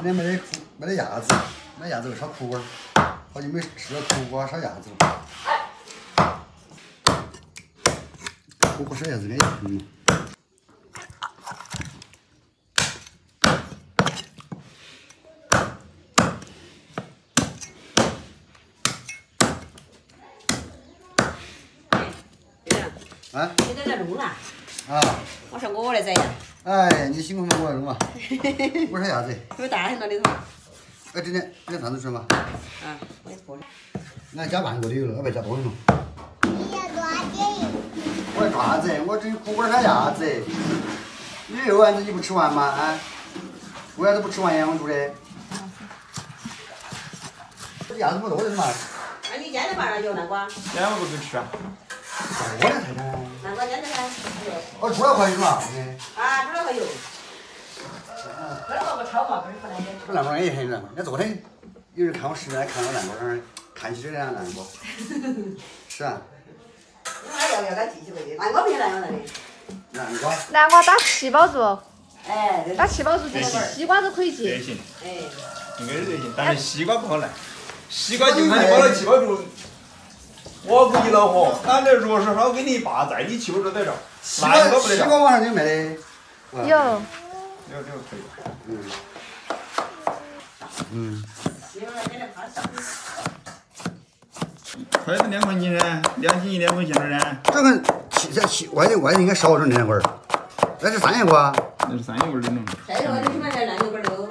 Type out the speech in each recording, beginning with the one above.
今天没得苦，没得鸭子，没鸭子就烧苦瓜儿，好久没吃了苦瓜烧鸭子了。苦瓜烧鸭子应该也可以。对了，啊你在这弄啦？啊！我说我来宰呀，哎，你辛苦嘛，我来弄嘛。我说鸭子，有大很多里头。哎，今天今天啥子吃嘛？啊，我也破了。那加半个都有了，要不要加多点嘛？你要多少斤？我要抓子，我这苦瓜烧鸭子。你这肉丸子你不吃完吗？啊？为啥子不吃完呀？我煮的。这鸭子不多的嘛，那你腌的嘛那就南瓜，今天我不给吃啊。多的太多。南瓜煎的噻。我煮了块有嘛？嗯，啊，煮了个油。这个不炒嘛，不是不难煎。这南瓜也很。那昨天有人看我视频，看到南瓜那儿，看起这两南瓜。是啊，他要要他继续回去，南瓜南瓜那里。南瓜。南瓜打七包住，哎，打七包住进去，西瓜都可以进。这行，哎，应该是这行，但是西瓜不好来。西瓜就看你把那气包住，我估计恼火。那那若是说给你爸在你气包住在这儿，西那应该瓜不得了。西瓜网上就卖的。有，这个这个可以。嗯。嗯。西瓜煎的怕少。快是两块钱噻，两斤一两块钱了噻。这个七这七外头外头应该少点那味儿，那是山药瓜。那是三月味儿的弄。再说你去买点烂油干儿喽。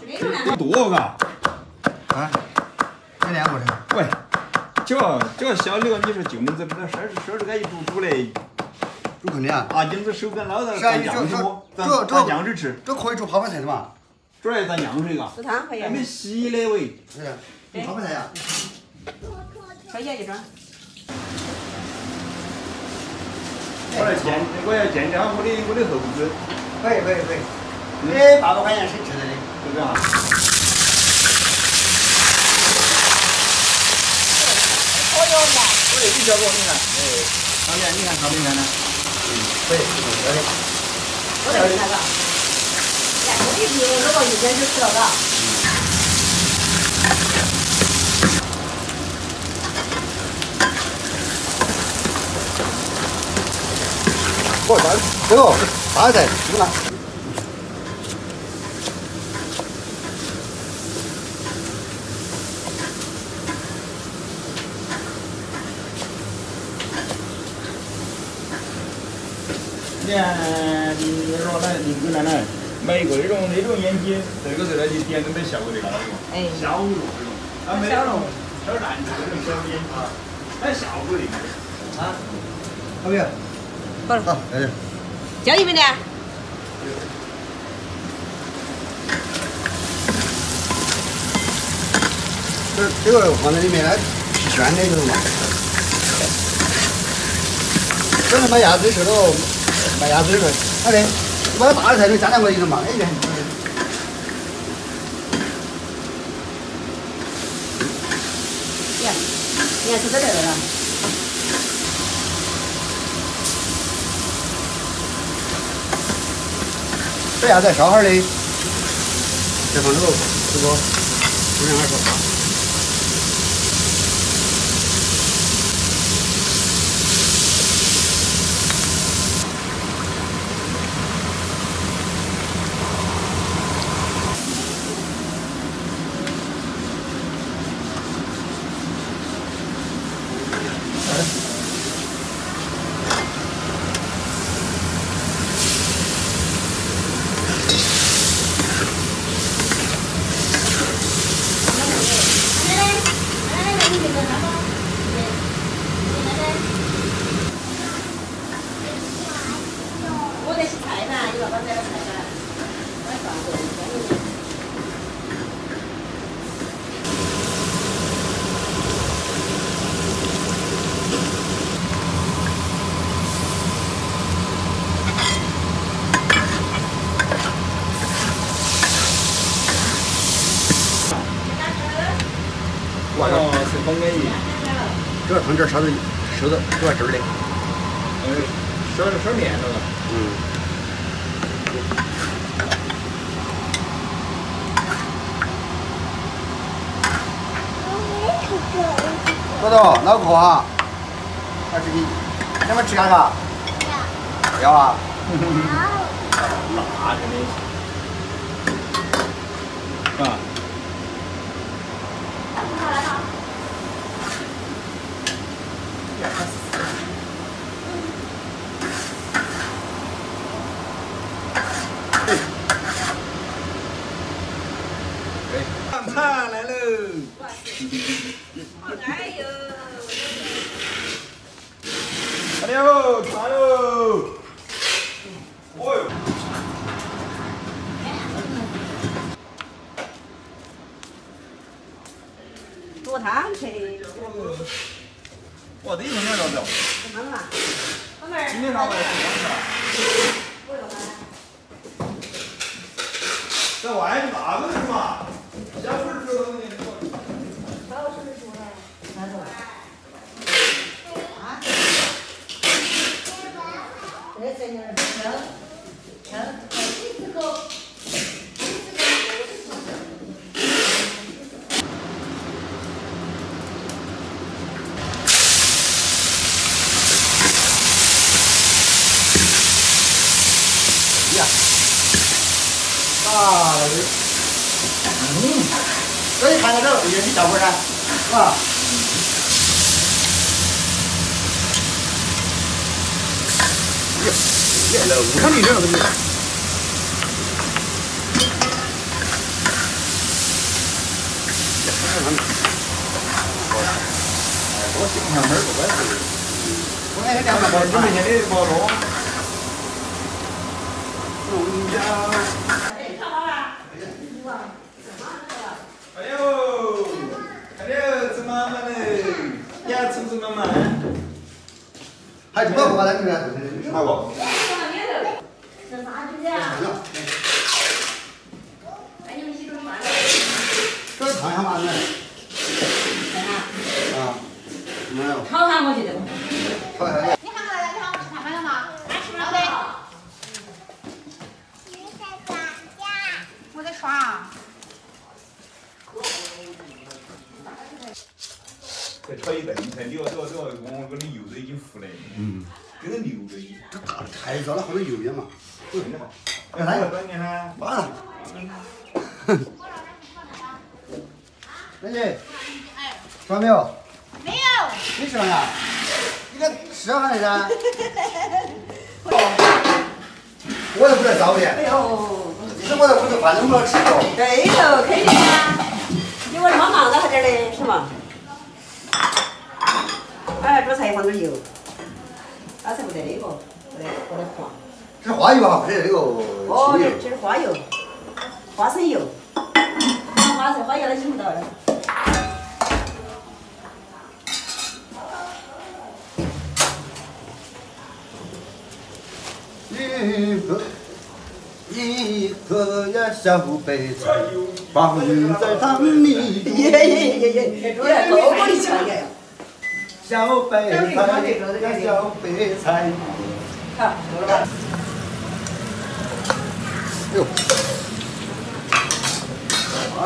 是那种烂不多嘎。啊，这两个的。喂，这个这个小的个，你说就恁子不得烧烧这个一煮煮嘞，煮肯定啊。啊，今子手感老了，是啊蘸酱吃不？这蘸酱汁吃，这可以煮泡泡菜的嘛？煮来蘸酱水嘎。煮汤可以还。没洗嘞喂。是泡泡菜呀。可以啊，一张。我来见，我要见见下我的我的后子，可以可以可以。你八百块钱是值得的。对不对啊？我这比效果你看，哎，上面你看上面看呢？可以可以。我来那个。我一瓶如果一天就吃了。我八这个八百菜这个嘛。你看你说来邻居奶奶买一个那种那种烟机，这个时候呢就点都没效果的那种，哎小炉这种，它没小炉小蛋这种小烟机，它效果的。啊，好没有？好了好，来点。交你们的。这这个放在里面呢，提鲜的这种嘛。本来买鸭子的时候，卖鸭子的时候，好的，把大的菜都加两个一种嘛，哎，对。你看，你看是这个了。这鸭子烧好的，再放这个这个姑娘儿说？这汤汁啥子收的多少汁儿嘞？嗯，烧烧面上了。嗯。豆豆，脑壳啊！还 是你，们吃干啥？不要啊！啊。哇，这一分钟要掉。怎么了？妹，今天上午来吃在外面那个是嘛？小水儿吃东西。这这点儿称称。啊，那就，嗯，这一看到这个也是小伙噻，是吧？耶，耶，那五上里这个东西。我喜欢门儿不关事。我还有多少在里面？好不？这啥子呀？哎，你们洗头饭了？这是烫下嘛呢？啊，没有，炒饭我觉得去。你喊过来，你喊我吃饭饭了吗？吃了没？我在刷。再炒一顿菜，你要这这我我跟你油都已经糊了，嗯，跟着流了已经。这大的太热了，后头油烟嘛。真的嘛？哎，来，当年呢？完了。美女，吃完没有？没有。没吃完呀？你看吃上来噻。我也不在早哎点，呦，其实我在屋头饭都没有吃过。对头，肯定啊。你我他妈忙到还点儿的，是嘛？哎，这菜放点油，刚才不得那个，不得不得花。这是花油哈，不是那个哦，这。这是花油，花生油。花生花油都请不到的。一颗一颗呀小白菜，放在汤里耶耶耶耶，这来高高的腔调呀！小白菜小白菜。好，够了吧？哎呦，啊，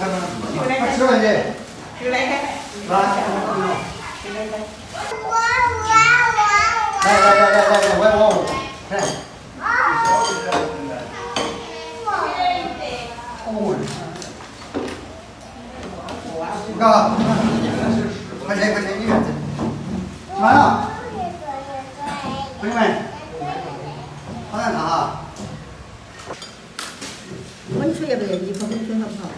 你看看，快吃饭去，这个来开，来，这个来开。我我我来来来来来来，我我我，来，你看，快点快点，你看这，吃完了，朋友们，好难看啊！温水也不得，一口温水好不好？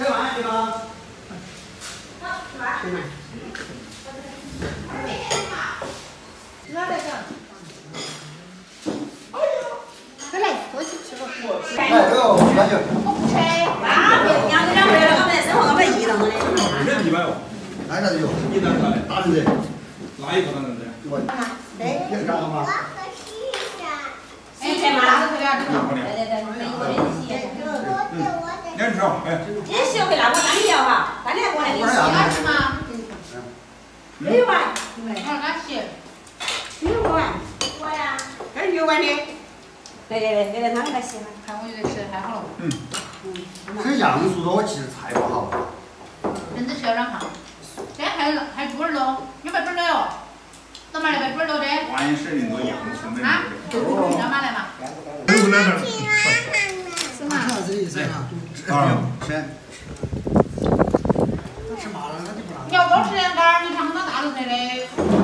开饭对吧？去嘛。快来，多去吃个。来这个感觉。我不吃。啊，别，两个两回了，我们生活我们一样的。人一百万，来啥子油？你拿出来，打人的。哪一个当人的？我对。也是干了吗？哎，这麻子这边儿好的，对对，每个人洗。两吃，哎，今天学会了，我当你要哈，当天过来给你洗。你要吃吗？没有碗，我给他洗。没有碗，我呀，这是有碗的。对对对，给他汤给他洗哈。看我觉得吃的太好了，这样素的我其实菜不好。真的是要让看。这还有还有猪耳朵，有没有猪耳朵哟？老妈那边猪耳朵的，万一是那个样素的啊那要买来嘛？个。有那个。是吗？这意思啊？啊，是。吃麻了，他就不让。你要多吃点干儿，你看我们大陆来的。